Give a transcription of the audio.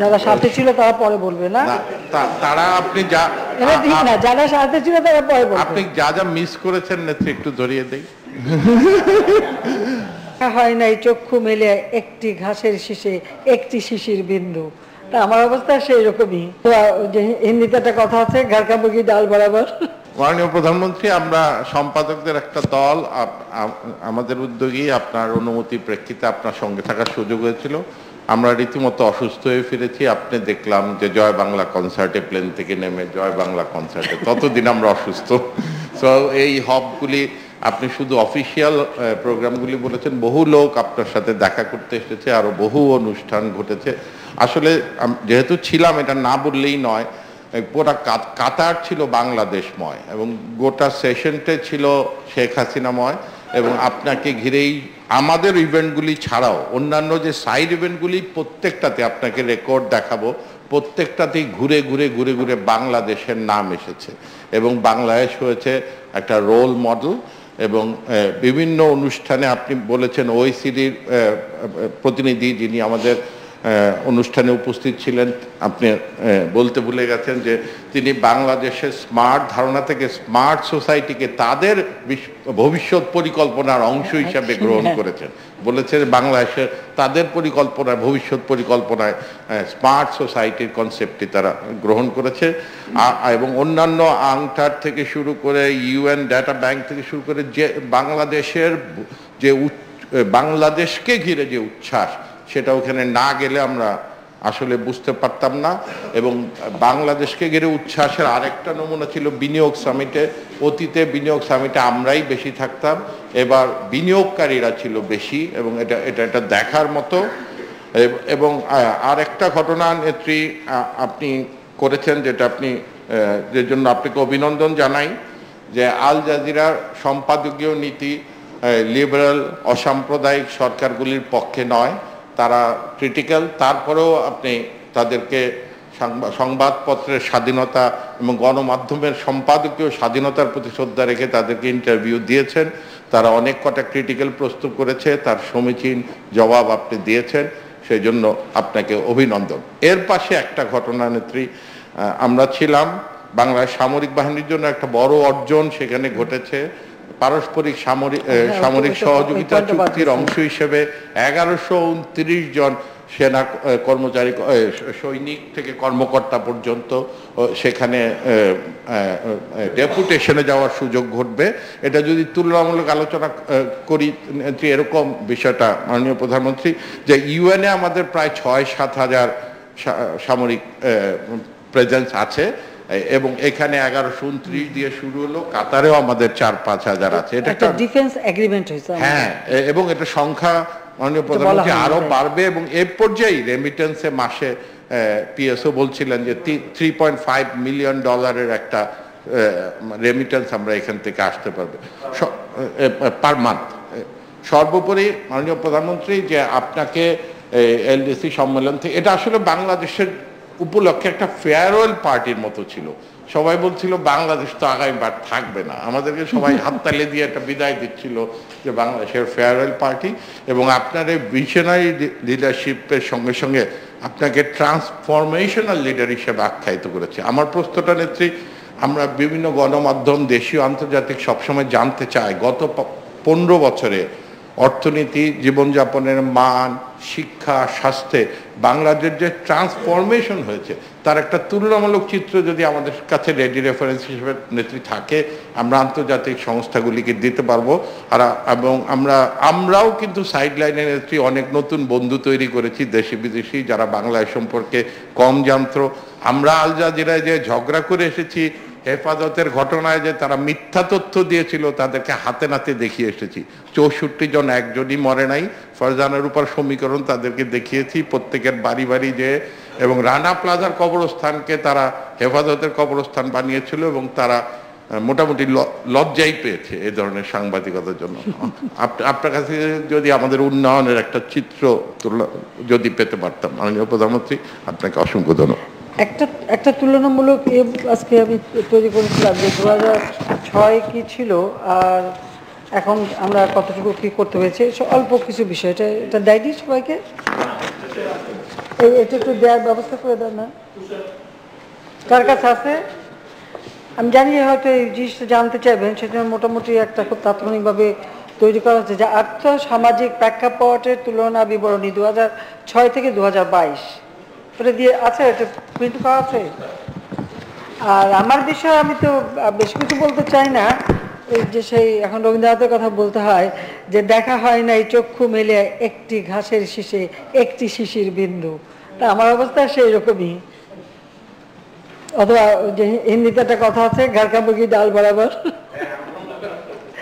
যারা সাথে ছিল তারা পরে বলবে না? তারা আপনি যা এটা ঠিক না যারা সাথে ছিল তারা পরে আপনি যা যা মিস করেছেন নেত্রী একটু ধরিয়ে দেই। হয় নাই চক্ষু মেলে একটি ঘাসের শীষে একটি শিশির বিন্দু। তা আমার অবস্থা সেই রকমই যে হিন্দিতে একটা কথা আছে কা ডাল বরাবর। মাননীয় প্রধানমন্ত্রী আমরা সম্পাদকদের একটা দল আমাদের উদ্যোগী আপনার অনুমতি প্রেক্ষিতে আপনার সঙ্গে থাকার সুযোগ হয়েছিল। আমরা রীতিমতো অসুস্থ হয়ে ফিরেছি। আপনি দেখলাম যে জয় বাংলা কনসার্টে প্লেন থেকে নেমে জয় বাংলা কনসার্টে ততদিন আমরা অসুস্থ। সো এই হবগুলি আপনি শুধু অফিসিয়াল প্রোগ্রামগুলি বলেছেন, বহু লোক আপনার সাথে দেখা করতে এসেছে, আরও বহু অনুষ্ঠান ঘটেছে। আসলে যেহেতু ছিলাম, এটা না বললেই নয় পুরা কাতার ছিল বাংলাদেশময় এবং গোটা সেশনটা ছিল শেখ হাসিনাময়। এবং আপনাকে ঘিরেই আমাদের ইভেন্টগুলি ছাড়াও অন্যান্য যে সাইড ইভেন্টগুলি প্রত্যেকটাতে আপনাকে রেকর্ড দেখাবো। প্রত্যেকটাতেই ঘুরে ঘুরে ঘুরে ঘুরে বাংলাদেশের নাম এসেছে এবং বাংলাদেশ হয়েছে একটা রোল মডেল এবং বিভিন্ন অনুষ্ঠানে আপনি বলেছেন ওইসিডির প্রতিনিধি যিনি আমাদের অনুষ্ঠানে উপস্থিত ছিলেন। আপনি বলতে ভুলে গেছেন যে তিনি বাংলাদেশের স্মার্ট ধারণা থেকে স্মার্ট সোসাইটিকে তাদের ভবিষ্যৎ পরিকল্পনার অংশ হিসাবে গ্রহণ করেছেন। বলেছেন বাংলাদেশের তাদের পরিকল্পনায় ভবিষ্যৎ পরিকল্পনায় স্মার্ট সোসাইটির কনসেপ্টটি তারা গ্রহণ করেছে। এবং অন্যান্য আংটার থেকে শুরু করে ইউএন ডাটা ব্যাংক থেকে শুরু করে যে বাংলাদেশের যে বাংলাদেশকে ঘিরে যে উচ্ছ্বাস সেটা ওখানে না গেলে আমরা আসলে বুঝতে পারতাম না। এবং বাংলাদেশকে ঘিরে উচ্ছ্বাসের আরেকটা নমুনা ছিল বিনিয়োগ সামিটে অতীতে বিনিয়োগ সামিটে আমরাই বেশি থাকতাম। এবার বিনিয়োগকারীরা ছিল বেশি এবং এটা এটা এটা দেখার মতো। এবং আহ, আরেকটা ঘটনা নেত্রী আপনি করেছেন যেটা আপনি যে জন্য আপনাকে অভিনন্দন জানাই যে আল জাজিরার সম্পাদকীয় নীতি লিবারাল অসাম্প্রদায়িক সরকারগুলির পক্ষে নয়। তারা ক্রিটিক্যাল তারপরেও আপনি তাদেরকে সংবা- সংবাদপত্রের স্বাধীনতা এবং গণমাধ্যমের সম্পাদকীয় স্বাধীনতার প্রতি শ্রদ্ধা রেখে তাদেরকে ইন্টারভিউ দিয়েছেন। তারা অনেক কটা ক্রিটিক্যাল প্রস্তুত করেছে, তার সমীচীন জবাব আপনি দিয়েছেন। সেই জন্য আপনাকে অভিনন্দন। এর পাশে একটা ঘটনা নেত্রী আমরা ছিলাম। বাংলাদেশ সামরিক বাহিনীর জন্য একটা বড় অর্জন সেখানে ঘটেছে। পারস্পরিক সামরিক হ্যাঁ, সামরিক সহযোগিতা চুক্তির অংশ হিসেবে এগারোশো উনত্রিশ জন সেনা কর্মচারী সৈনিক থেকে কর্মকর্তা পর্যন্ত সেখানে ডেপুটেশনে যাওয়ার সুযোগ ঘটবে। এটা যদি তুলনামূলক আলোচনা করি এরকম বিষয়টা মাননীয় প্রধানমন্ত্রী যে ইউএনএ আমাদের প্রায় ছয় সাত হাজার সামরিক প্রেজেন্স আছে। এবং এখানে এগারোশো উনত্রিশ দিয়ে শুরু হলো কাতারেও আমাদের চার পাঁচ হাজার আছে। এটা একটা ডিফেন্স এগ্রিমেন্ট হয়েছে। হ্যাঁ এবং এটা সংখ্যা মাননীয় প্রধানমন্ত্রী আরও বাড়বে এবং এ পর্যায়ে রেমিটেন্সে মাসে পিএসও বলছিলেন যে থ্রি পয়েন্ট ফাইভ মিলিয়ন ডলারের একটা রেমিটেন্স আমরা এখান থেকে আসতে পারবে। পার মান্থ সর্বোপরি মাননীয় প্রধানমন্ত্রী যে আপনাকে এলডিসি সম্মেলন থেকে এটা আসলে বাংলাদেশের উপলক্ষে একটা ফেয়ারওয়েল পার্টির মতো ছিল। সবাই বলছিল, বাংলাদেশ তো আগামীবার থাকবে না। আমাদেরকে সবাই হাততালি দিয়ে একটা বিদায় দিচ্ছিল যে বাংলাদেশের ফেয়ারওয়েল পার্টি এবং আপনার এই ভিশনারি লিডারশিপের সঙ্গে সঙ্গে আপনাকে ট্রান্সফরমেশনাল লিডার হিসেবে আখ্যায়িত করেছে। আমার প্রশ্নটা, নেত্রী, আমরা বিভিন্ন গণমাধ্যম, দেশীয়, আন্তর্জাতিক সবসময় জানতে চাই, গত পনেরো বছরে অর্থনীতি, জীবনযাপনের মান, শিক্ষা, স্বাস্থ্যে বাংলাদেশের যে ট্রান্সফরমেশন হয়েছে, তার একটা তুলনামূলক চিত্র যদি আমাদের কাছে রেডি রেফারেন্স হিসেবে নেত্রী থাকে, আমরা আন্তর্জাতিক সংস্থাগুলিকে দিতে পারব। আর, এবং আমরা, আমরাও কিন্তু সাইড লাইনের নেত্রী অনেক নতুন বন্ধু তৈরি করেছি, দেশি বিদেশি, যারা বাংলায় সম্পর্কে কম জানত। আমরা আল জাজিরায় যে ঝগড়া করে এসেছি হেফাজতের ঘটনায় যে তারা মিথ্যা তথ্য দিয়েছিল, তাদেরকে হাতে নাতে দেখিয়ে এসেছি। চৌষট্টি জন, একজনই মরে নাই। ফরজানের উপর সমীকরণ তাদেরকে দেখিয়েছি। প্রত্যেকের বাড়ি বাড়ি যে এবং রানা প্লাজার কবরস্থানকে তারা হেফাজতের কবরস্থান বানিয়েছিল এবং তারা মোটামুটি লজ্জাই পেয়েছে এ ধরনের সাংবাদিকতার জন্য। আপ- আপনার কাছে যদি আমাদের উন্নয়নের একটা চিত্র যদি পেতে পারতাম, মাননীয় প্রধানমন্ত্রী, আপনাকে অসংখ্য ধন্যবাদ। একটা একটা তুলনামূলক এ আজকে আমি তৈরি করেছিলাম যে দু হাজার ছয় কি ছিল আর এখন আমরা কতটুকু কি করতে হয়েছে অল্প কিছু বিষয়। এটা এটা দেয়নি সবাইকে? এটা একটু দেওয়ার ব্যবস্থা করে দেন না। কার কাছে আছে? আমি জানি হয়তো এই জিনিসটা জানতে চাইবেন সেটা মোটামুটি একটা খুব তাৎক্ষণিকভাবে তৈরি করা হচ্ছে যে আর্থ সামাজিক প্রেক্ষাপটের তুলনা বিবরণী দু ছয় থেকে দু হাজার বাইশ। হাজার দিয়ে আছে, এটা প্রিন্ট করা আছে। আর আমার বিষয়ে আমি তো বেশি কিছু বলতে চাই না। যে সেই এখন রবীন্দ্রনাথের কথা বলতে হয় যে দেখা হয় না এই চক্ষু মেলে একটি ঘাসের শীষে একটি শিশির বিন্দু। তা আমার অবস্থা সেই রকমই অথবা যে হিন্দিতে একটা কথা আছে কা ডাল বরাবর?